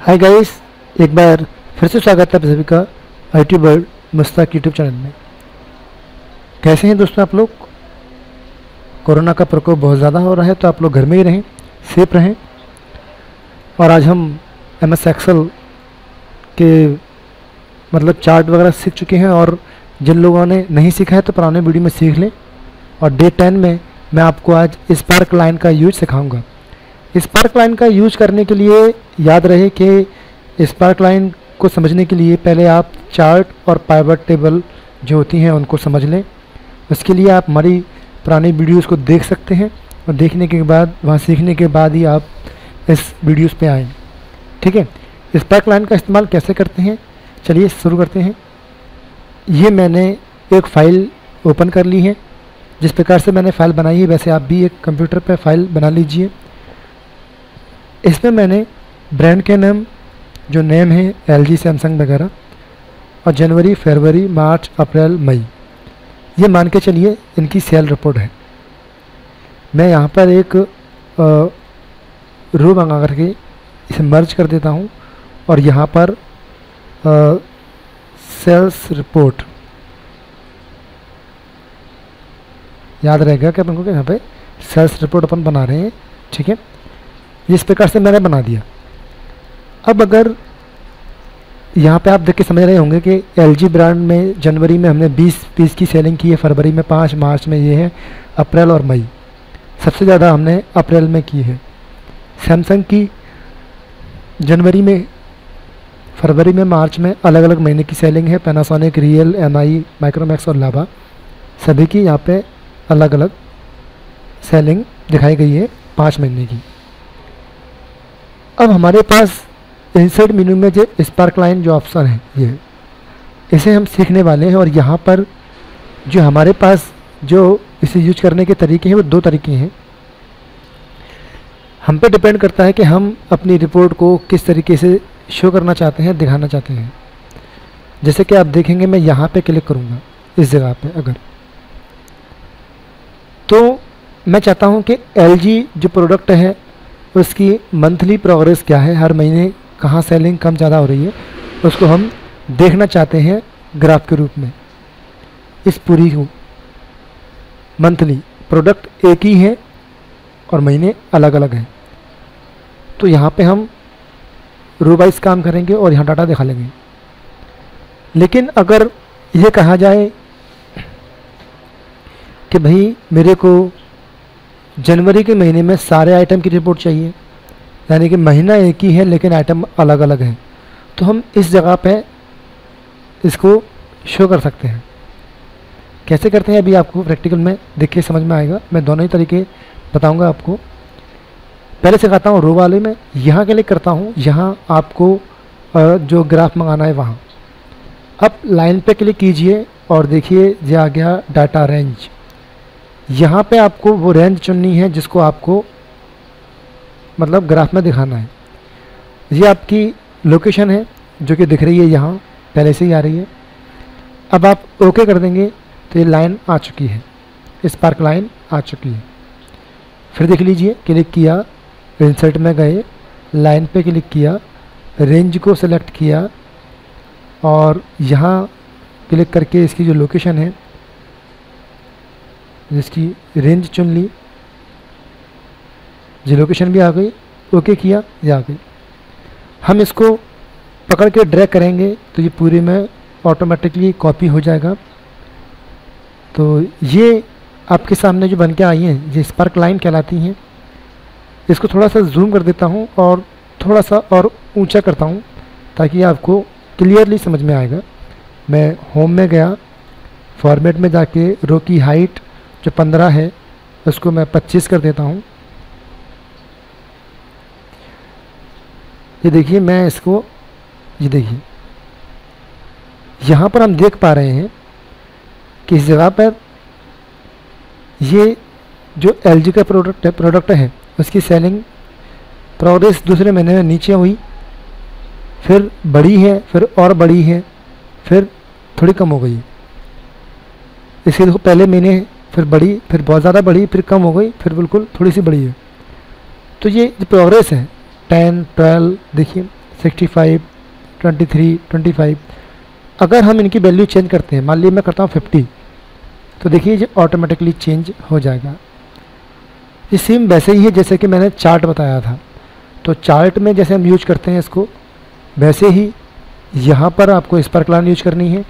Hi guys एक बार फिर से स्वागत है आप सभी का I T world Mushtaq YouTube channel में। कैसे हैं दोस्तों आप लोग? कोरोना का प्रकोप बहुत ज़्यादा हो रहा है तो आप लोग घर में ही रहें सेफ़ रहें। और आज हम एम एस एक्सल के मतलब चार्ट वगैरह सीख चुके हैं और जिन लोगों ने नहीं सीखा है तो पुराने वीडियो में सीख लें। और डे टेन में मैं आपको आज स्पार्क लाइन का यूज़ सिखाऊँगा। स्पार्क लाइन का यूज़ करने के लिए याद रहे कि स्पार्क लाइन को समझने के लिए पहले आप चार्ट और पाइवट टेबल जो होती हैं उनको समझ लें। उसके लिए आप हमारी पुरानी वीडियोस को देख सकते हैं और देखने के बाद, वहाँ सीखने के बाद ही आप इस वीडियोस पे आएँ। ठीक है? स्पार्क लाइन का इस्तेमाल कैसे करते हैं? चलिए शुरू करते हैं। ये मैंने एक फ़ाइल ओपन कर ली है। जिस प्रकार से मैंने फ़ाइल बनाई है, वैसे आप भी एक कंप्यूटर पर फ़ाइल बना लीजिए। इसमें मैंने ब्रांड के नाम जो नेम है एल जी सैमसंग वगैरह और जनवरी फरवरी मार्च अप्रैल मई ये मान के चलिए इनकी सेल रिपोर्ट है। मैं यहाँ पर एक रो मंगा करके इसे मर्ज कर देता हूँ और यहाँ पर आ, सेल्स रिपोर्ट याद रहेगा कि अपन को यहाँ पे सेल्स रिपोर्ट अपन बना रहे हैं ठीक है? इस प्रकार से मैंने बना दिया। अब अगर यहाँ पे आप देख के समझ रहे होंगे कि LG ब्रांड में जनवरी में हमने 20 पीस की सेलिंग की है, फरवरी में पाँच, मार्च में ये है, अप्रैल और मई। सबसे ज़्यादा हमने अप्रैल में की है। सैमसंग की जनवरी में, फरवरी में, मार्च में अलग अलग महीने की सेलिंग है Panasonic real M I Micromax और लाभा सभी की यहाँ पे अलग अलग सेलिंग दिखाई गई है पाँच महीने की। अब हमारे पास इंसर्ट मेन्यू में जो स्पार्क लाइन जो ऑप्शन है, ये। इसे हम सीखने वाले हैं और यहाँ पर जो हमारे पास जो इसे यूज़ करने के तरीके हैं, वो दो तरीके हैं। हम पे डिपेंड करता है कि हम अपनी रिपोर्ट को किस तरीके से शो करना चाहते हैं, दिखाना चाहते हैं। जैसे कि आप देखेंगे, मैं यहाँ पे क्लिक करूँगा, इस जगह पे अगर। तो मैं चाहता हूँ कि LG जो प्रोडक्ट है उसकी मंथली प्रोग्रेस क्या है? हर महीने कहाँ सेलिंग कम ज़्यादा हो रही है? उसको हम देखना चाहते हैं ग्राफ के रूप में। इस पूरी को मंथली प्रोडक्ट एक ही है और महीने अलग अलग हैं। तो यहाँ पे हम रोबाइस काम करेंगे और यहाँ डाटा दिखा लेंगे। लेकिन अगर ये कहा जाए कि भाई मेरे को जनवरी के महीने में सारे आइटम की रिपोर्ट चाहिए। यानी कि महीना एक ही है, लेकिन आइटम अलग अलग हैं। तो हम इस जगह पे इसको शो कर सकते हैं। कैसे करते हैं अभी आपको प्रैक्टिकल में? देखिए, समझ में आएगा। मैं दोनों ही तरीके बताऊँगा आपको। पहले सिखाता हूँ रो वाले में। यहाँ क्लिक करता हूँ। यहाँ आपको जो ग्राफ मंगाना है वहाँ। अब लाइन पे क्लिक कीजिए और देखिए ये आ गया डाटा रेंज यहाँ पे आपको वो रेंज चुननी है जिसको आपको मतलब ग्राफ में दिखाना है। ये आपकी लोकेशन है, जो कि दिख रही है यहाँ, पहले से ही आ रही है। अब आप ओके कर देंगे तो ये लाइन आ चुकी है। स्पार्क लाइन आ चुकी है। फिर देख लीजिए क्लिक किया इंसर्ट में गए लाइन पे क्लिक किया रेंज को सिलेक्ट किया, और यहाँ क्लिक करके इसकी जो लोकेशन है जिसकी रेंज चुन ली। जी लोकेशन भी आ गई। ओके किया, ये आ गई। हम इसको पकड़ के ड्रैग करेंगे तो ये पूरे में ऑटोमेटिकली कॉपी हो जाएगा। तो ये आपके सामने जो बन के आई हैं, ये स्पार्क लाइन कहलाती हैं। इसको थोड़ा सा जूम कर देता हूँ और थोड़ा सा और ऊँचा करता हूँ, ताकि आपको क्लियरली समझ में आएगा। मैं होम में गया फॉर्मेट में जाके रो की हाइट जो पंद्रह है, उसको मैं पच्चीस कर देता हूँ। ये देखिए, मैं इसको, ये देखिए, यहाँ पर हम देख पा रहे हैं कि इस जगह पर ये जो एलजी का प्रोडक्ट है प्रोडक्ट है, उसकी सेलिंग प्रोग्रेस दूसरे महीने में नीचे हुई, फिर बड़ी है, फिर और बड़ी है, फिर थोड़ी कम हो गई। इसके देखो, पहले महीने फिर बड़ी, फिर बहुत ज़्यादा बड़ी, फिर कम हो गई, फिर बिल्कुल थोड़ी सी बड़ी है। तो ये जो प्रोग्रेस है टेन ट्वेल्व देखिए 65 23 25 अगर हम इनकी वैल्यू चेंज करते हैं, मान लीजिए मैं करता हूँ 50 तो देखिए ये ऑटोमेटिकली चेंज हो जाएगा। ये सेम वैसे ही है जैसे कि मैंने चार्ट बताया था। तो चार्ट में जैसे हम यूज़ करते हैं इसको, वैसे ही यहाँ पर आपको स्पार्कलान यूज़ करनी है।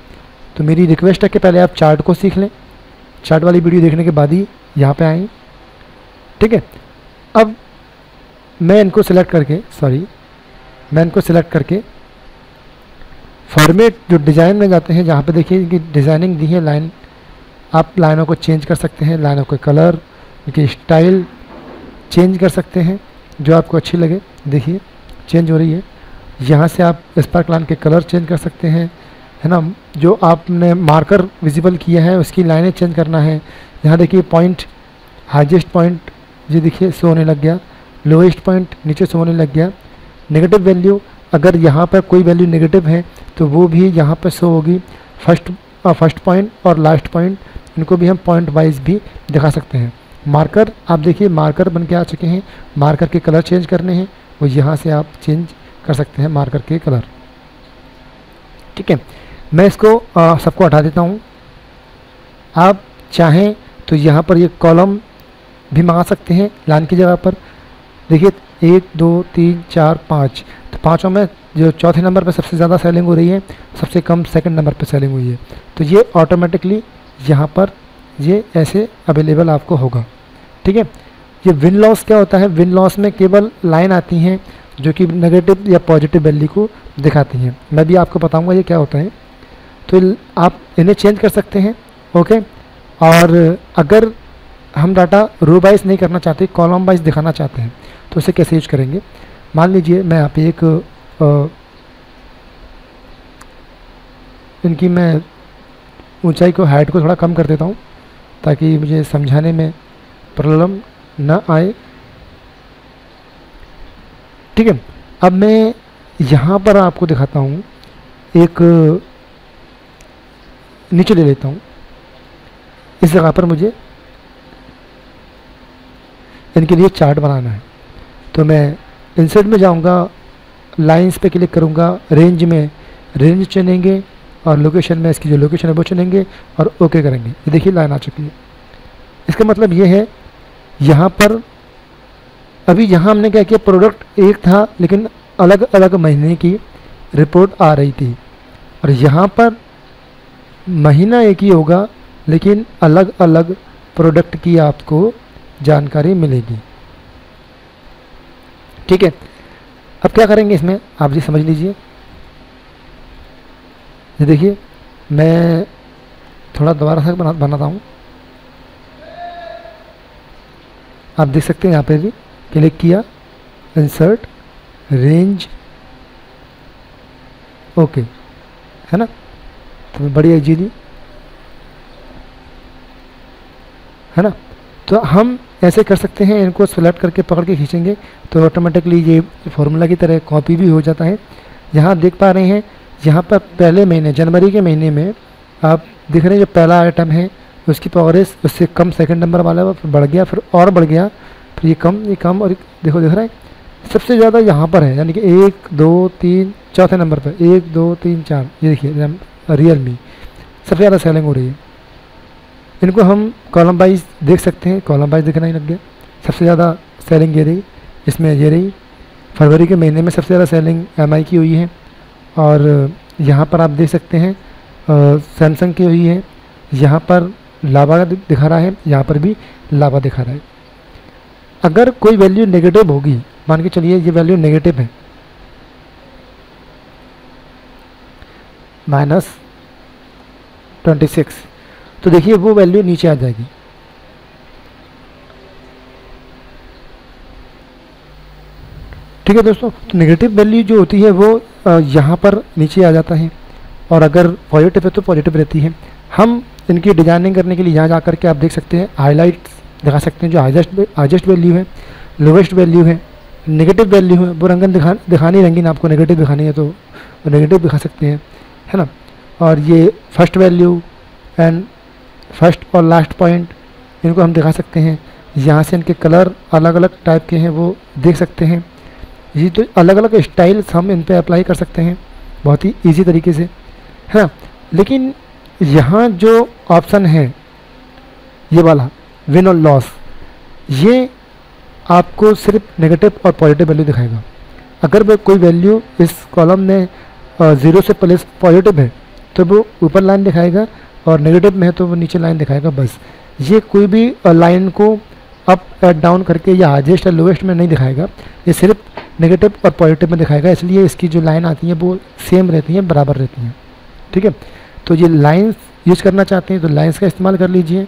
तो मेरी रिक्वेस्ट है कि पहले आप चार्ट को सीख लें। चार्ट वाली वीडियो देखने के बाद ही यहाँ पे आएँ। ठीक है? अब मैं इनको सिलेक्ट करके सॉरी मैं इनको सिलेक्ट करके फॉर्मेट जो डिज़ाइन में जाते हैं, जहाँ पे देखिए इनकी डिज़ाइनिंग दी है लाइन आप लाइनों को चेंज कर सकते हैं लाइनों के कलर इनकी स्टाइल चेंज कर सकते हैं, जो आपको अच्छी लगे। देखिए चेंज हो रही है। यहाँ से आप स्पार्क लाइन के कलर चेंज कर सकते हैं। है ना? जो आपने मार्कर विजिबल किया है, उसकी लाइनें चेंज करना है। यहाँ देखिए पॉइंट हाइजेस्ट पॉइंट ये देखिए शो होने लग गया। लोएस्ट पॉइंट नीचे शो होने लग गया। नेगेटिव वैल्यू अगर यहाँ पर कोई वैल्यू नेगेटिव है तो वो भी यहाँ पर शो होगी। फ़र्स्ट फ़र्स्ट पॉइंट और लास्ट पॉइंट इनको भी हम पॉइंट वाइज भी दिखा सकते हैं। मार्कर आप देखिए मार्कर बन के आ चुके हैं। मार्कर के कलर चेंज करने हैं। वो यहाँ से आप चेंज कर सकते हैं मार्कर के कलर ठीक है? मैं इसको सबको हटा देता हूँ। आप चाहें तो यहाँ पर ये यह कॉलम भी मंगा सकते हैं, लाइन की जगह पर। देखिए, एक, दो, तीन, चार, पाँच। तो पाँचों में जो चौथे नंबर पर सबसे ज़्यादा सेलिंग हो रही है, सबसे कम सेकंड नंबर पर सेलिंग हुई है। तो ये ऑटोमेटिकली यहाँ पर ये ऐसे अवेलेबल आपको होगा। ठीक है? ये विन लॉस क्या होता है? विन लॉस में केवल लाइन आती हैं, जो कि नेगेटिव या पॉजिटिव वैल्यू को दिखाती हैं। मैं भी आपको बताऊँगा ये क्या होता है। तो आप इन्हें चेंज कर सकते हैं ओके और अगर हम डाटा रो वाइज नहीं करना चाहते कॉलम वाइज दिखाना चाहते हैं तो उसे कैसे यूज़ करेंगे? मान लीजिए मैं यहाँ पे एक आ, इनकी मैं ऊंचाई को हाइट को थोड़ा कम कर देता हूँ ताकि मुझे समझाने में प्रॉब्लम न आए। ठीक है अब मैं यहाँ पर आपको दिखाता हूँ एक नीचे ले लेता हूँ। इस जगह पर मुझे इनके लिए चार्ट बनाना है। तो मैं इंसर्ट में जाऊँगा लाइंस पे क्लिक करूँगा रेंज में रेंज चुनेंगे और लोकेशन में इसकी जो लोकेशन है वो चुनेंगे और ओके करेंगे। ये देखिए लाइन आ चुकी है। इसका मतलब ये है, यहाँ पर अभी यहाँ हमने क्या किया प्रोडक्ट एक था, लेकिन अलग अलग महीने की रिपोर्ट आ रही थी। और यहाँ पर महीना एक ही होगा, लेकिन अलग अलग प्रोडक्ट की आपको जानकारी मिलेगी। ठीक है? अब क्या करेंगे इसमें? आप जी समझ लीजिए। ये देखिए, मैं थोड़ा दोबारा से बना, बनाता हूँ। आप देख सकते हैं यहाँ पे भी, क्लिक किया इंसर्ट रेंज ओके है ना? तो बढ़िया इजीली है ना? तो हम ऐसे कर सकते हैं, इनको सेलेक्ट करके पकड़ के खींचेंगे तो ऑटोमेटिकली ये फॉर्मूला की तरह कॉपी भी हो जाता है। यहाँ देख पा रहे हैं, यहाँ पर पहले महीने, जनवरी के महीने में आप देख रहे हैं जो पहला आइटम है, उसकी प्रोग्रेस उससे कम सेकंड नंबर वाला फिर बढ़ गया, फिर और बढ़ गया, फिर ये कम ये कम और देखो, देख रहे हैं, सबसे ज़्यादा यहाँ पर है, यानी कि एक, दो, तीन, चौथे नंबर पर, एक, दो, तीन, चार, ये देखिए रियल मी सबसे ज़्यादा सेलिंग हो रही है। इनको हम कॉलम वाइज देख सकते हैं। कॉलम वाइज दिखना ही लग गया। सबसे ज़्यादा सेलिंग ये रही। इसमें ये रही। फरवरी के महीने में सबसे ज़्यादा सेलिंग एमआई की हुई है। और यहाँ पर आप देख सकते हैं सैमसंग की हुई है। यहाँ पर लाभा दिखा रहा है। यहाँ पर भी लाभा दिखा रहा है। अगर कोई वैल्यू नेगेटिव होगी, मान के चलिए ये वैल्यू नेगेटिव है। माइनस ट्वेंटी सिक्स तो देखिए वो वैल्यू नीचे आ जाएगी। ठीक है दोस्तों तो नेगेटिव वैल्यू जो होती है वो यहाँ पर नीचे आ जाता है। और अगर पॉजिटिव है तो पॉजिटिव रहती है। हम इनकी डिज़ाइनिंग करने के लिए यहाँ जा कर के आप देख सकते हैं हाईलाइट्स दिखा सकते हैं जो हाइजेस्ट हाइजेस्ट वैल्यू है लोवेस्ट वैल्यू है नेगेटिव वैल्यू है। वो रंगन दिखा, दिखानी रंगीन आपको नेगेटिव दिखानी है तो नेगेटिव दिखा सकते हैं, है ना? और ये फ़र्स्ट वैल्यू एंड फ़र्स्ट और लास्ट पॉइंट इनको हम दिखा सकते हैं। यहाँ से इनके कलर अलग अलग टाइप के हैं, वो देख सकते हैं। ये तो अलग अलग स्टाइल्स हम इन पर अप्लाई कर सकते हैं, बहुत ही ईजी तरीके से, है ना? लेकिन यहाँ जो ऑप्शन है, ये वाला विन और लॉस ये आपको सिर्फ़ नेगेटिव और पॉजिटिव वैल्यू दिखाएगा। अगर कोई वैल्यू इस कॉलम में ज़ीरो से प्लस पॉजिटिव है तो वो ऊपर लाइन दिखाएगा और नेगेटिव में है तो वो नीचे लाइन दिखाएगा, बस। ये कोई भी लाइन को अप डाउन करके या हाइजेस्ट या लोएस्ट में नहीं दिखाएगा। ये सिर्फ़ नेगेटिव और पॉजिटिव में दिखाएगा, इसलिए इसकी जो लाइन आती हैं वो सेम रहती हैं, बराबर रहती हैं। ठीक है? तो ये लाइन्स यूज़ करना चाहते हैं तो लाइन्स का इस्तेमाल कर लीजिए।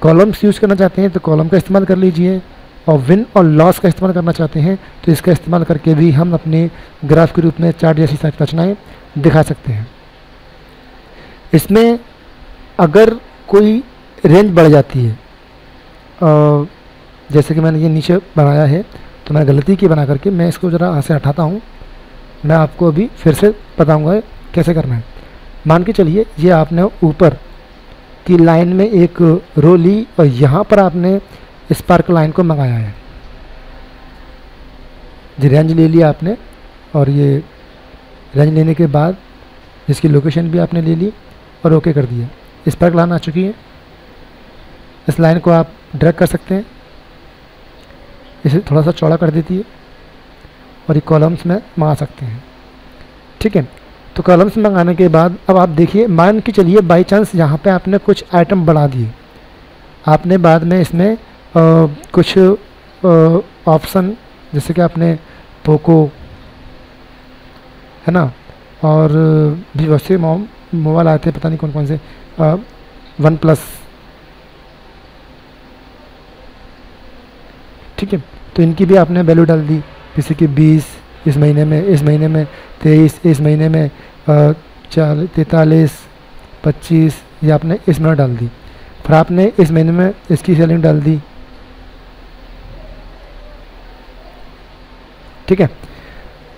कॉलम्स यूज़ करना चाहते हैं तो कॉलम का इस्तेमाल कर लीजिए। और विन और लॉस का इस्तेमाल करना चाहते हैं तो इसका इस्तेमाल करके भी हम अपने ग्राफ के रूप में चार्ट जैसी संरचनाएँ दिखा सकते हैं। इसमें अगर कोई रेंज बढ़ जाती है जैसे कि मैंने ये नीचे बनाया है तो मैं गलती की बना करके मैं इसको ज़रा यहाँ से हटाता हूँ। मैं आपको अभी फिर से बताऊँगा कैसे करना है। मान के चलिए, ये आपने ऊपर की लाइन में एक रो ली और यहाँ पर आपने स्पार्क लाइन को मंगाया है। जी रेंज ले लिया आपने और ये रेंज लेने के बाद इसकी लोकेशन भी आपने ले ली। और ओके कर दिया। इस पर लाइन आ चुकी है। इस लाइन को आप ड्रैग कर सकते हैं। इसे थोड़ा सा चौड़ा कर देती है और ये कॉलम्स में मंगा सकते हैं। ठीक है? तो कॉलम्स मंगाने के बाद अब आप देखिए मान के चलिए बाई चांस यहाँ पे आपने कुछ आइटम बढ़ा दिए आपने बाद में इसमें आ, कुछ ऑप्शन जैसे कि आपने पोको है ना? और भी वैसे मोबाइल आते हैं पता नहीं कौन कौन से वन प्लस ठीक है तो इनकी भी आपने वैल्यू डाल दी किसी की बीस, इस महीने में, इस महीने में, तेईस, इस महीने में चार तैतालीस, पच्चीस, ये आपने इस महीने डाल दी। फिर आपने इस महीने में इसकी सेलिंग डाल दी। ठीक है,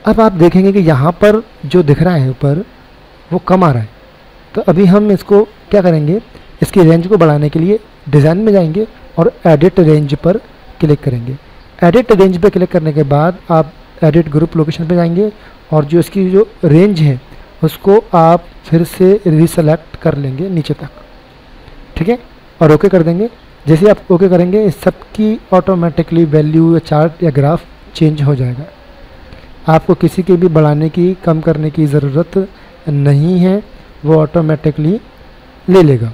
अब आप देखेंगे कि यहाँ पर जो दिख रहा है ऊपर, वो कम आ रहा है। तो अभी हम इसको क्या करेंगे? इसकी रेंज को बढ़ाने के लिए डिज़ाइन में जाएँगे और एडिट रेंज पर क्लिक करेंगे। एडिट रेंज पर क्लिक करने के बाद आप एडिट ग्रुप लोकेशन पर जाएँगे और जो इसकी जो रेंज है, उसको आप फिर से रिसेलेक्ट कर लेंगे नीचे तक। ठीक है? और ओके कर देंगे। जैसे आप ओके करेंगे सबकी ऑटोमेटिकली वैल्यू या चार्ट या ग्राफ चेंज हो जाएगा। आपको किसी के भी बढ़ाने की, कम करने की ज़रूरत नहीं है। वो ऑटोमेटिकली ले लेगा।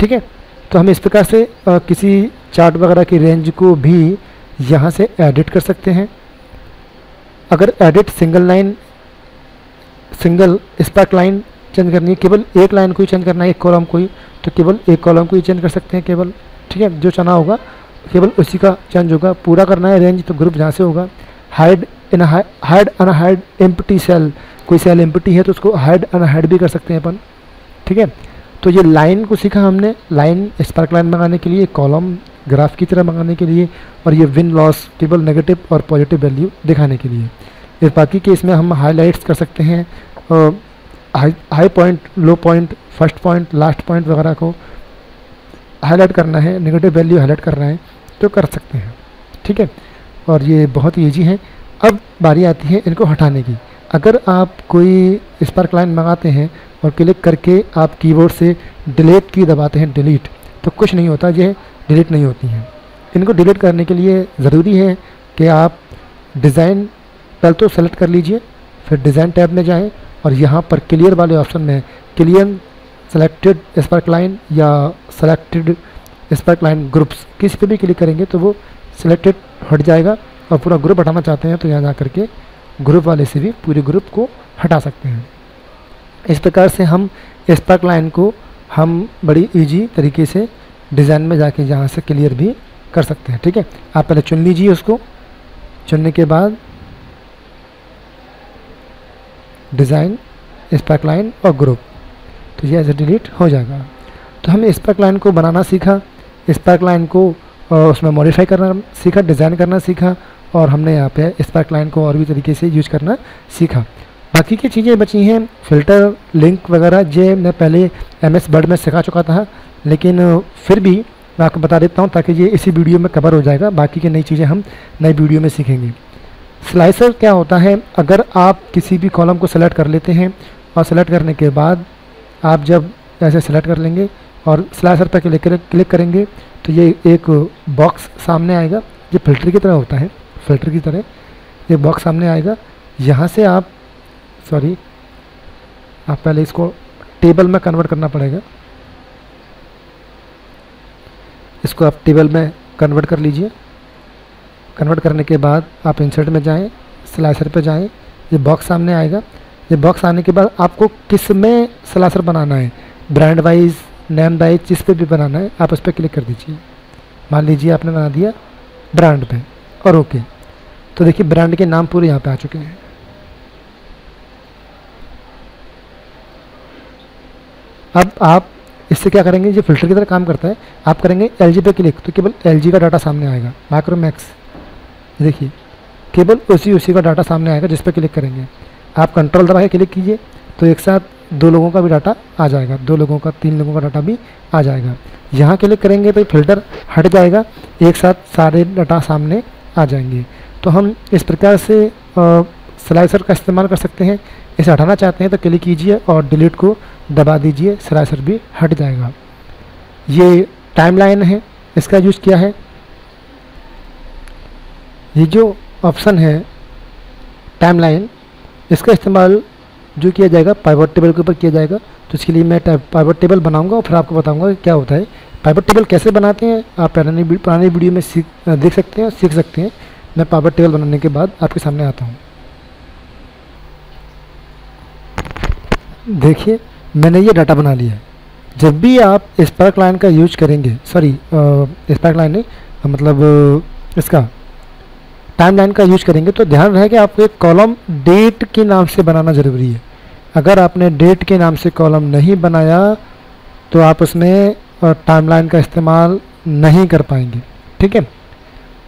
ठीक है? तो हम इस प्रकार से आ, किसी चार्ट वगैरह की रेंज को भी यहाँ से एडिट कर सकते हैं। अगर edit single line single spark line change करनी है केवल एक लाइन को ही चेंज करना है एक कॉलम को ही तो केवल एक कॉलम को ही चेंज कर सकते हैं केवल। ठीक है? जो चना होगा केवल उसी का चेंज होगा। पूरा करना है रेंज तो ग्रुप जहाँ से होगा। Hidden hide and hide empty cell कोई सेल एम्पटी है तो उसको हाइड अन हाइड भी कर सकते हैं अपन, ठीक है? तो ये लाइन को सीखा हमने लाइन स्पार्क लाइन मंगाने के लिए कॉलम ग्राफ की तरह मंगाने के लिए, और ये विन लॉस टेबल नेगेटिव और पॉजिटिव वैल्यू दिखाने के लिए। इस बाकी के इसमें हम हाईलाइट्स कर सकते हैं high point low point first point last point वगैरह को हाईलाइट करना है नेगेटिव वैल्यू हाईलाइट करना है तो कर सकते हैं, ठीक है? और ये बहुत ईजी है। अब बारी आती है इनको हटाने की। अगर आप कोई स्पार्क लाइन मंगाते हैं और क्लिक करके आप कीबोर्ड से डिलीट की दबाते हैं डिलीट तो कुछ नहीं होता, ये डिलीट नहीं होती हैं। इनको डिलीट करने के लिए ज़रूरी है कि आप डिज़ाइन पहले तो सेलेक्ट कर लीजिए, फिर डिज़ाइन टैब में जाएँ और यहाँ पर क्लियर वाले ऑप्शन में क्लियर सेलेक्टेड स्पार्क लाइन या सेलेक्टेड स्पार्क लाइन ग्रुप्स किसी पे भी क्लिक करेंगे तो वो सिलेक्टेड हट जाएगा और पूरा ग्रुप हटाना चाहते हैं तो यहाँ जा करके ग्रुप वाले से भी पूरे ग्रुप को हटा सकते हैं। इस प्रकार से हम स्पार्क लाइन को हम बड़ी इजी तरीके से डिज़ाइन में जाके यहाँ से क्लियर भी कर सकते हैं, ठीक है? आप पहले चुन लीजिए उसको। चुनने के बाद डिज़ाइन स्पार्क लाइन और ग्रुप तो ये ऐसे डिलीट हो जाएगा। तो हमने स्पार्क लाइन को बनाना सीखा। स्पार्क लाइन को उसमें मॉडिफाई करना सीखा डिज़ाइन करना सीखा। और हमने यहाँ पे स्पार्क लाइन को और भी तरीके से यूज़ करना सीखा। बाकी की चीज़ें बची हैं फ़िल्टर लिंक वगैरह जो मैं पहले एम एस में सिखा चुका था, लेकिन फिर भी मैं आपको बता देता हूँ ताकि ये इसी वीडियो में कवर हो जाएगा, बाकी की नई चीज़ें हम नई वीडियो में सीखेंगे। स्लाइसर क्या होता है? अगर आप किसी भी कॉलम को सेलेक्ट कर लेते हैं और सेलेक्ट करने के बाद आप जब ऐसे सेलेक्ट कर लेंगे और स्लाइसर पर क्लिक करेंगे तो ये एक बॉक्स सामने आएगा, ये फ़िल्टर की तरह होता है। फ़िल्टर की तरह, एक बॉक्स सामने आएगा। यहाँ से आप सॉरी आप पहले इसको टेबल में कन्वर्ट करना पड़ेगा। इसको आप टेबल में कन्वर्ट कर लीजिए। कन्वर्ट करने के बाद आप इंसर्ट में जाएँ स्लाइसर पे जाएँ। ये बॉक्स सामने आएगा। ये बॉक्स आने के बाद आपको किसमें स्लाइसर बनाना है? ब्रांड वाइज नेम वाइज जिस पे भी बनाना है, आप उस पर क्लिक कर दीजिए। मान लीजिए आपने बना दिया ब्रांड पे। और ओके तो देखिए, ब्रांड के नाम पूरे यहाँ पे आ चुके हैं। अब आप इससे क्या करेंगे जो फ़िल्टर की तरह काम करता है। आप करेंगे एलजी पे क्लिक तो केवल एलजी का डाटा सामने आएगा माइक्रोमैक्स देखिए, केवल उसी उसी का डाटा सामने आएगा जिस पर क्लिक करेंगे। आप कंट्रोल दबा के क्लिक कीजिए तो एक साथ दो लोगों का भी डाटा आ जाएगा, दो लोगों का, तीन लोगों का डाटा भी आ जाएगा। यहाँ क्लिक करेंगे तो फ़िल्टर हट जाएगा, एक साथ सारे डाटा सामने आ जाएँगे। तो हम इस प्रकार से स्लाइसर का इस्तेमाल कर सकते हैं। इसे हटाना चाहते हैं तो क्लिक कीजिए और डिलीट को दबा दीजिए। स्लाइसर भी हट जाएगा। ये टाइमलाइन है। इसका यूज़ किया है? ये जो ऑप्शन है टाइमलाइन इसका इस्तेमाल जो किया जाएगा पाइवट टेबल के ऊपर किया जाएगा। तो इसके लिए मैं पाइवट टेबल बनाऊँगा और फिर आपको बताऊँगा क्या होता है। पाइवट टेबल कैसे बनाते हैं? आप पुरानी पुरानी वीडियो में सीख, देख सकते हैं, सीख सकते हैं। मैं पावर टेबल बनाने के बाद आपके सामने आता हूँ। देखिए, मैंने ये डाटा बना लिया है। जब भी आप स्पार्क लाइन का यूज़ करेंगे सॉरी स्पार्क लाइन नहीं मतलब इसका टाइम लाइन का यूज़ करेंगे तो ध्यान रहे कि आपको एक कॉलम डेट के नाम से बनाना ज़रूरी है। अगर आपने डेट के नाम से कॉलम नहीं बनाया तो आप उसमें टाइम लाइन का इस्तेमाल नहीं कर पाएँगे। ठीक है?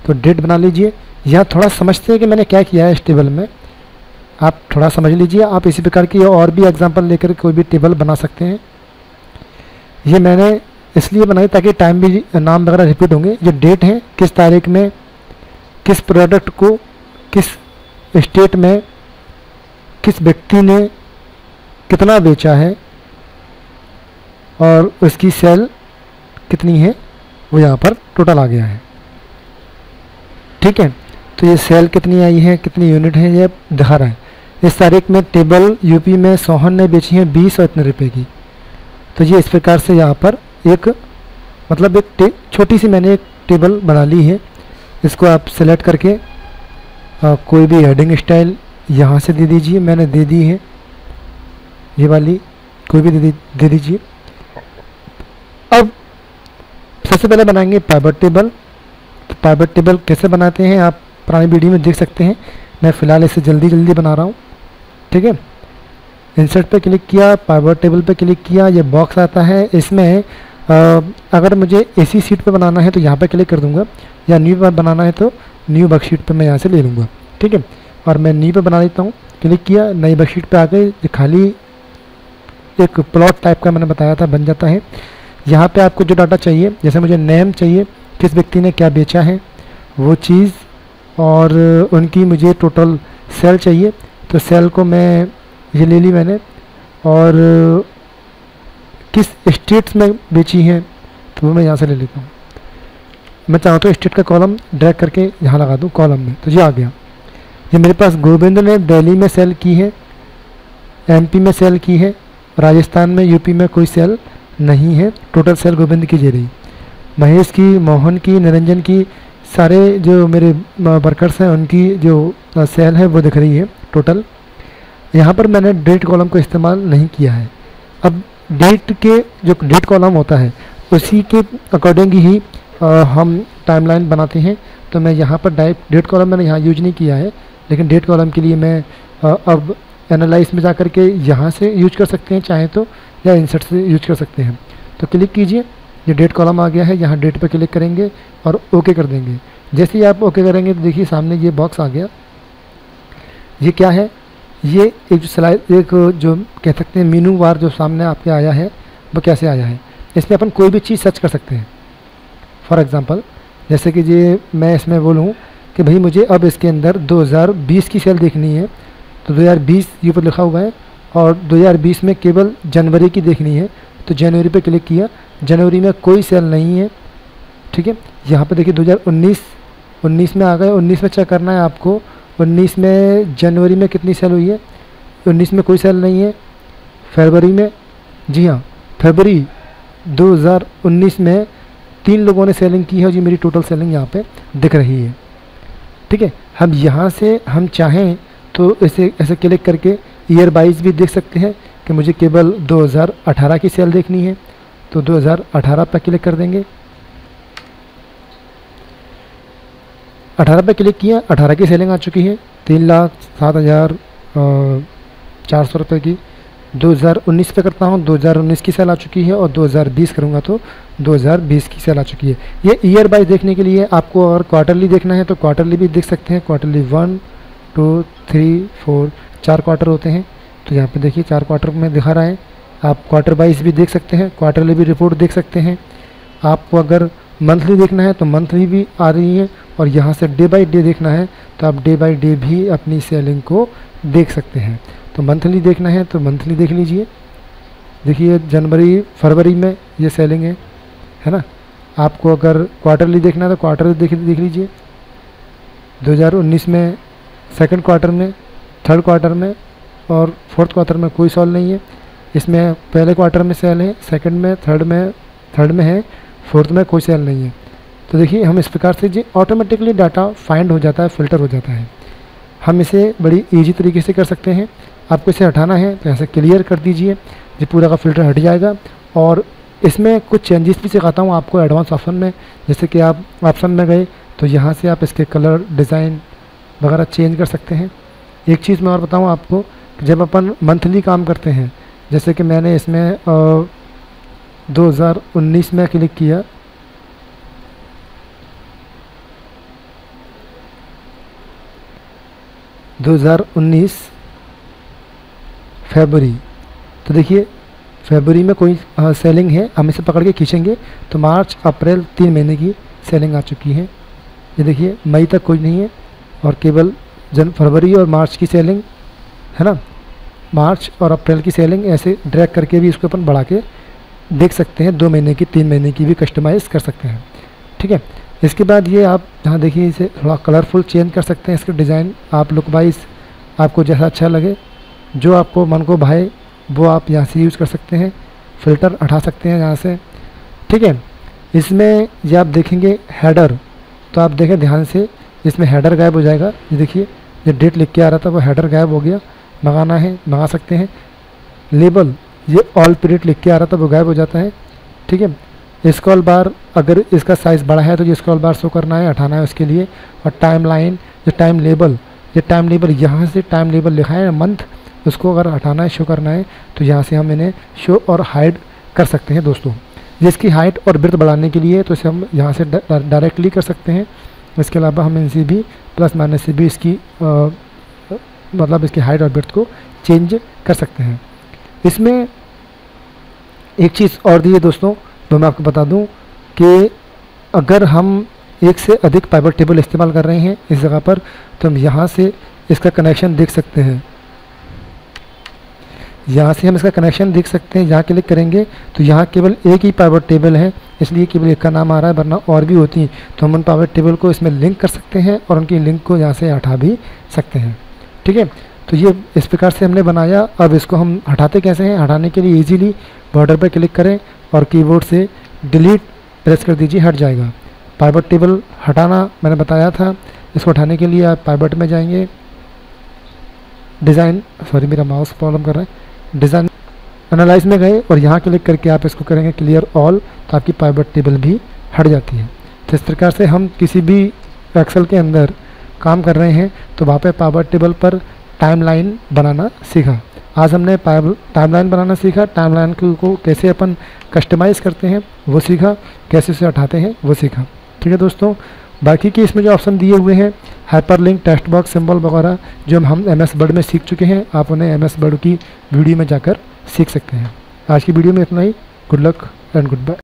तो डेट बना लीजिए। यहाँ थोड़ा समझते हैं कि मैंने क्या किया है इस टेबल में? आप थोड़ा समझ लीजिए, आप इसी प्रकार की और भी एग्जांपल लेकर कोई भी टेबल बना सकते हैं। ये मैंने इसलिए बनाई ताकि टाइम भी नाम वगैरह रिपीट होंगे। ये डेट है, किस तारीख में, किस प्रोडक्ट को, किस स्टेट में, किस व्यक्ति ने कितना बेचा है और उसकी सेल कितनी है, वो यहाँ पर टोटल आ गया है। ठीक है? तो ये सेल कितनी आई है कितनी यूनिट है ये दिखा रहा है। इस तारीख में टेबल यूपी में सोहन ने बेची है बीस और इतने रुपये की। तो ये इस प्रकार से यहाँ पर एक मतलब एक छोटी सी मैंने एक टेबल बना ली है। इसको आप सेलेक्ट करके आ, कोई भी हेडिंग स्टाइल यहाँ से दे दीजिए। मैंने दे दी है ये वाली कोई भी दे, दे दीजिए। अब सबसे पहले बनाएँगे पाइबट टेबल। तो पाइबट टेबल कैसे बनाते हैं आप? पुरानी वीडियो में देख सकते हैं। मैं फ़िलहाल इसे जल्दी जल्दी बना रहा हूँ। ठीक है? इंसर्ट पे क्लिक किया पावर टेबल पे क्लिक किया, ये बॉक्स आता है। इसमें अगर मुझे एसी सीट पे बनाना है तो यहाँ पे क्लिक कर दूँगा। या न्यू पर बनाना है तो न्यू वर्कशीट पे मैं यहाँ से ले लूँगा। ठीक है? और मैं न्यू पे बना लेता हूँ। क्लिक किया, नई वर्कशीट पे आ गई खाली एक प्लॉट टाइप का मैंने बताया था, बन जाता है। यहाँ पे आपको जो डाटा चाहिए, जैसे मुझे नेम चाहिए, किस व्यक्ति ने क्या बेचा है, वो चीज़ और उनकी मुझे टोटल सेल चाहिए। तो सेल को मैं, ये ले ली मैंने। और किस स्टेट्स में बेची हैं तो मैं यहाँ से ले लेता हूँ। मैं चाहता हूँ स्टेट का कॉलम ड्रैग करके यहाँ लगा दूँ कॉलम में। तो ये आ गया। ये मेरे पास गोविंद ने दिल्ली में सेल की है एमपी में सेल की है, राजस्थान में यूपी में कोई सेल नहीं है। टोटल सेल गोविंद की जे रही। महेश की, मोहन की, निरंजन की सारे जो मेरे वर्कर्स हैं, उनकी जो सेल है, वो दिख रही है टोटल यहाँ पर मैंने डेट कॉलम को इस्तेमाल नहीं किया है। अब डेट के जो डेट कॉलम होता है, उसी के अकॉर्डिंग ही हम टाइमलाइन बनाते हैं। तो मैं यहाँ पर डायरेक्ट डेट कॉलम मैंने यहाँ यूज़ नहीं किया है, लेकिन डेट कॉलम के लिए मैं अब एनालाइज में जा कर के यहाँ से यूज़ कर सकते हैं, चाहे तो या इंसर्ट से यूज़ कर सकते हैं। तो क्लिक कीजिए। ये डेट कॉलम आ गया है, यहाँ डेट पर क्लिक करेंगे और ओके कर देंगे। जैसे ही आप ओके करेंगे तो देखिए सामने ये बॉक्स आ गया। ये क्या है? ये एक जो स्लाइड एक जो कह सकते हैं मीनू वार जो सामने आपके आया है, वो कैसे आया है? इसमें अपन कोई भी चीज़ सर्च कर सकते हैं। फॉर एग्ज़ाम्पल जैसे कि ये मैं इसमें बोलूँ कि भाई मुझे अब इसके अंदर 2020 की सेल देखनी है। तो 2020 ये पर लिखा हुआ है और 2020 में केवल जनवरी की देखनी है। तो जनवरी पे क्लिक किया जनवरी में कोई सेल नहीं है, ठीक है? यहाँ पे देखिए 2019 19 में आ गए 19 में चेक करना है आपको 19 में जनवरी में कितनी सेल हुई है 19 में कोई सेल नहीं है, फरवरी में, जी हाँ फरवरी 2019 में तीन लोगों ने सेलिंग की है जी मेरी टोटल सेलिंग यहाँ पे दिख रही है, ठीक है? हम यहाँ से हम चाहें तो ऐसे ऐसे क्लिक करके ईयर वाइज भी देख सकते हैं कि मुझे केवल 2018 की सेल देखनी है। तो 2018 पर क्लिक कर देंगे। 18 पे क्लिक किया 18 की सेलिंग आ चुकी है। तीन लाख सात हज़ार चार सौ रुपये की। 2019 पे करता हूँ 2019 की सेल आ चुकी है और 2020 करूँगा तो 2020 की सेल आ चुकी है। ये ईयर बाइज देखने के लिए आपको अगर क्वार्टरली देखना है तो क्वार्टरली भी देख सकते हैं। Quarterly one, two, three, four, चार क्वार्टर होते हैं। तो यहाँ पे देखिए चार क्वार्टर में दिखा रहा है। आप क्वार्टर वाइज भी देख सकते हैं क्वार्टरली भी रिपोर्ट देख सकते हैं। आपको अगर मंथली देखना है तो मंथली भी आ रही है और यहाँ से डे बाई डे देखना है तो आप डे बाई डे भी अपनी सेलिंग को देख सकते हैं। तो मंथली देखना है तो मंथली देख लीजिए। देखिए, जनवरी, फरवरी में ये सेलिंग है है ना? आपको अगर क्वार्टरली देखना है तो क्वार्टर देख देख लीजिए। 2019 में सेकंड क्वार्टर में थर्ड क्वार्टर में और फोर्थ क्वार्टर में कोई सॉल्व नहीं है। इसमें पहले क्वार्टर में सेल है सेकंड में थर्ड में थर्ड में है फोर्थ में कोई सेल नहीं है। तो देखिए, हम इस प्रकार से जी ऑटोमेटिकली डाटा फाइंड हो जाता है फ़िल्टर हो जाता है। हम इसे बड़ी ईजी तरीके से कर सकते हैं। आपको इसे हटाना है तो ऐसे क्लियर कर दीजिए। ये पूरा का फ़िल्टर हट जाएगा। और इसमें कुछ चेंजेस भी सिखाता हूँ आपको एडवांस ऑप्शन में। जैसे कि आप ऑप्शन में गए तो यहाँ से आप इसके कलर डिज़ाइन वगैरह चेंज कर सकते हैं। एक चीज़ मैं और बताऊँ आपको, जब अपन मंथली काम करते हैं जैसे कि मैंने इसमें हज़ार उन्नीस में क्लिक किया। दो हज़ार उन्नीस फेबरी तो देखिए फेबरी में कोई आ, सेलिंग है हम इसे पकड़ के खींचेंगे तो मार्च अप्रैल तीन महीने की सेलिंग आ चुकी है। ये देखिए मई तक कोई नहीं है और केवल जन फरवरी और मार्च की सेलिंग है ना? मार्च और अप्रैल की सेलिंग ऐसे ड्रैग करके भी इसको अपन बढ़ा के देख सकते हैं। दो महीने की, तीन महीने की भी कस्टमाइज़ कर सकते हैं। ठीक है? इसके बाद ये आप जहाँ देखिए, इसे थोड़ा कलरफुल चेंज कर सकते हैं। इसके डिज़ाइन आप लुक वाइज आपको जैसा अच्छा लगे। जो आपको मन को भाए, वो आप यहाँ से यूज़ कर सकते हैं। फ़िल्टर हटा सकते हैं यहाँ से। ठीक है? इसमें ये आप देखेंगे हेडर तो आप देखें ध्यान से, इसमें हेडर गायब हो जाएगा। ये देखिए, ये डेट लिख के आ रहा था, वो हेडर गायब हो गया। मंगाना है मंगा सकते हैं। लेबल ये ऑल पीरियड लिख के आ रहा था वो गायब हो जाता है। ठीक है? स्कॉल बार अगर इसका साइज़ बड़ा है तो ये स्कॉल बार शो करना है हटाना है उसके लिए। और टाइम लाइन जो टाइम लेबल ये टाइम लेबल यहाँ से टाइम लेबल लिखा है मंथ उसको अगर हटाना है शो करना है तो यहाँ से हम इन्हें शो और हाइड कर सकते हैं दोस्तों। जिसकी हाइट और ब्रथ बढ़ाने के लिए तो इसे हम यहाँ से डायरेक्टली कर सकते हैं। इसके अलावा हम इनसे भी प्लस माइनस से भी इसकी आ, मतलब इसकी हाइट और ब्रथ को चेंज कर सकते हैं। इसमें एक चीज़ और दी है दोस्तों तो मैं आपको बता दूँ कि अगर हम एक से अधिक पाइबर टेबल इस्तेमाल कर रहे हैं इस जगह पर तो हम यहाँ से इसका कनेक्शन देख सकते हैं। यहाँ से हम इसका कनेक्शन देख सकते हैं, यहाँ क्लिक करेंगे तो यहाँ केवल एक ही पावर टेबल है, इसलिए केवल एक का नाम आ रहा है, वरना और भी होती हैं। तो हम उन पावर टेबल को इसमें लिंक कर सकते हैं और उनकी लिंक को यहाँ से हटा भी सकते हैं। ठीक है? तो ये इस प्रकार से हमने बनाया। अब इसको हम हटाते कैसे हैं? हटाने के लिए इजीली बॉर्डर पर क्लिक करें और कीबोर्ड से डिलीट प्रेस कर दीजिए, हट जाएगा। पाइबट टेबल हटाना मैंने बताया था। इसको हटाने के लिए आप पाइबट में जाएँगे। डिज़ाइन सॉरी मेरा माउस प्रॉब्लम कर रहा है। डिज़ाइन एनालाइज में गए और यहाँ क्लिक करके आप इसको करेंगे क्लियर ऑल तो आपकी पाइवट टेबल भी हट जाती है। तो इस प्रकार से हम किसी भी एक्सेल के अंदर काम कर रहे हैं तो वहाँ पे पावर टेबल पर टाइमलाइन बनाना सीखा। आज हमने टाइमलाइन बनाना सीखा टाइमलाइन को कैसे अपन कस्टमाइज़ करते हैं, वो सीखा, कैसे उसे हटाते हैं, वो सीखा। ठीक है दोस्तों, बाकी के इसमें जो ऑप्शन दिए हुए हैं hyper link text box symbol वगैरह, जो हम एम एस में सीख चुके हैं, आप उन्हें एम एस की वीडियो में जाकर सीख सकते हैं। आज की वीडियो में इतना ही। Good luck and goodbye